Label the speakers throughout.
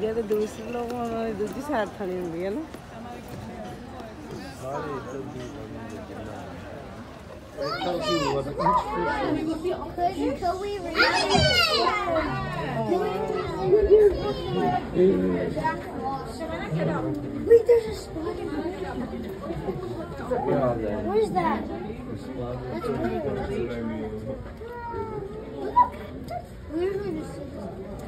Speaker 1: या तो दूसरे लोग दूसरी सार्थनी होंगी है ना
Speaker 2: Wait, there's a spot in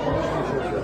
Speaker 2: Obrigado.